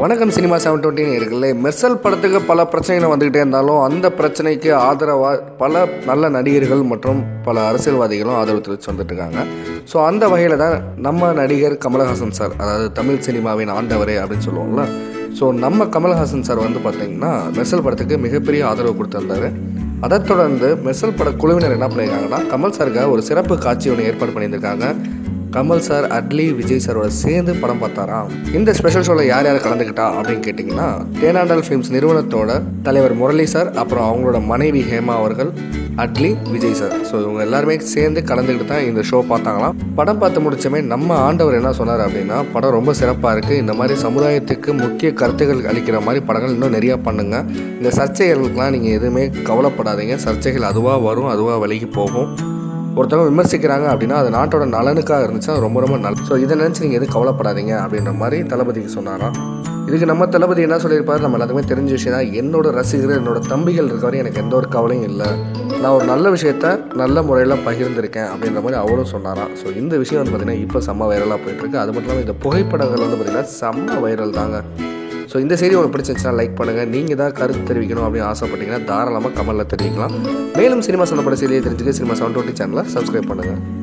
வணக்கம் cinema seven twenty இருக்குல்ல மெர்சல் படத்துக்கு பல பிரச்சனைகள் வந்துக்கிட்டே இருந்தாலும் அந்த பிரச்சனைக்கு ஆதரவாக பல நல்ல நடிகர்கள் மற்றும் பல அரசியல்வாதிகளும் ஆதரவு தெரிவித்து வந்துட்டுருக்காங்க. ஸோ அந்த வகையில் தான் நம்ம நடிகர் கமலஹாசன் சார் அதாவது தமிழ் சினிமாவின் ஆண்டவரே அப்படின்னு சொல்லுவோம்ல. ஸோ நம்ம கமல்ஹாசன் சார் வந்து பார்த்திங்கன்னா மெர்சல் படத்துக்கு மிகப்பெரிய ஆதரவு கொடுத்துருந்தாரு. அதைத் தொடர்ந்து மெர்சல் பட குழுவினர் என்ன பண்ணியிருக்காங்கன்னா கமல் சாருக்காக ஒரு சிறப்பு காட்சி ஒன்று ஏற்பாடு பண்ணியிருக்காங்க கமல் சார் அட்லி விஜய் சாரோட சேர்ந்து படம் பார்த்தாராம். இந்த ஸ்பெஷல் ஷோவில் யார் யார் கலந்துக்கிட்டா அப்படின்னு கேட்டிங்கன்னா தேனாண்டல் ஃபிலிம்ஸ் நிறுவனத்தோட தலைவர் முரளி சார் அப்புறம் அவங்களோட மனைவி ஹேமா அவர்கள் அட்லி விஜய் சார். ஸோ இவங்க எல்லாருமே சேர்ந்து கலந்துக்கிட்டு தான் இந்த ஷோ பார்த்தாங்களாம். படம் பார்த்து முடிச்சமே நம்ம ஆண்டவர் என்ன சொன்னார் அப்படின்னா படம் ரொம்ப சிறப்பாக இருக்குது இந்த மாதிரி சமுதாயத்துக்கு முக்கிய கருத்துக்கள் அளிக்கிற மாதிரி படங்கள் இன்னும் நிறையா பண்ணுங்க. இந்த சர்ச்சைகளுக்கெலாம் நீங்கள் எதுவுமே கவலைப்படாதீங்க. சர்ச்சைகள் அதுவாக வரும் அதுவாக விலகி போகும். ஒருத்தவங்க விமர்சிக்கிறாங்க அப்படின்னா அது நாட்டோட நலனுக்காக இருந்துச்சுன்னா அது ரொம்ப ரொம்ப நல்ல ஸோ இதை நினச்சி நீங்கள் எதுவும் கவலைப்படாதீங்க அப்படின்ற மாதிரி தளபதிக்கு சொன்னாராம் இதுக்கு நம்ம தளபதி என்ன சொல்லியிருப்பார்? நம்ம எல்லாத்துக்குமே தெரிஞ்ச விஷயம் தான். என்னோட ரசிகர் என்னோட தம்பிகள் இருக்கவரை எனக்கு எந்த ஒரு கவலையும் இல்லை. நான் ஒரு நல்ல விஷயத்த நல்ல முறையில் பகிர்ந்திருக்கேன் அப்படின்ற மாதிரி அவரும் சொன்னாராம் ஸோ இந்த விஷயம் வந்து பார்த்திங்கன்னா இப்போ செம்ம வைரலாக போயிட்டுருக்கு அது மட்டும் இல்லாமல் இந்த புகைப்படங்கள் வந்து பார்த்திங்கன்னா செம்ம வைரல் தாங்க. ஸோ இந்த செய்தி உங்களுக்கு பிடிச்சிருந்துச்சுன்னா லைக் பண்ணுங்கள் நீங்கள் தான் கருத்து தெரிவிக்கணும் அப்படின்னு ஆசைப்பட்டீங்கன்னா தாராளமாக கமலில் தெரிவிக்கலாம். மேலும் சினிமா சம்மந்தப்பட்ட செய்தியை தெரிஞ்சுக்க சினிமா செவன் டுவெண்ட்டி சேனலை சப்ஸ்கிரைப் பண்ணுங்கள்